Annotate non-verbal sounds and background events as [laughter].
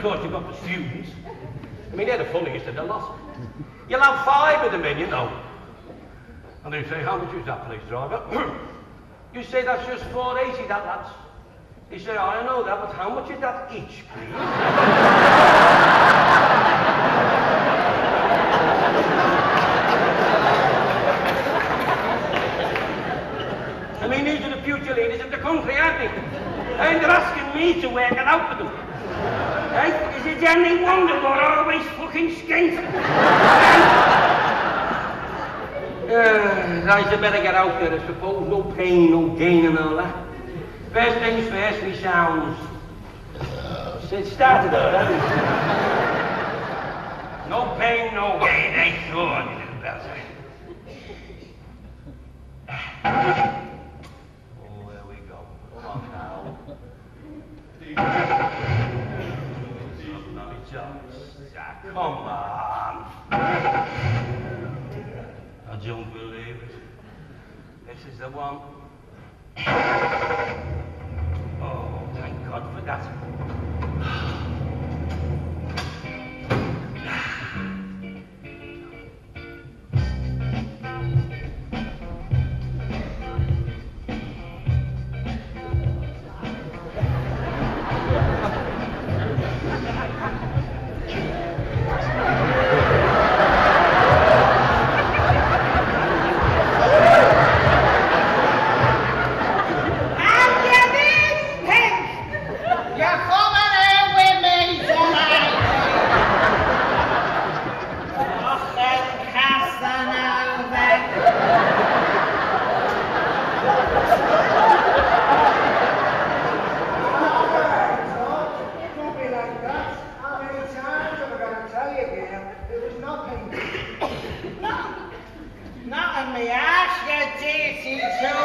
course, you've got the students. I mean, they're the funniest of the lot. You'll have five of them in, you know. And they say, how much is that, police driver? [clears throat] you say that's just 480, that, lads. He say, I know that, but how much is that each, please? I mean, these are the future leaders of the country, aren't they? And they're asking me to work it out for them. Right? Is it any wonder we're always fucking skint? Uh, I better get out there, I suppose. No pain, no gain and all that. First things first, we sounds. So it started out, hasn't? No pain, no gain, ain't sure, you little Jones. Yeah, Come on. I don't believe it. This is the one. Oh, thank God for that. Sim, sim.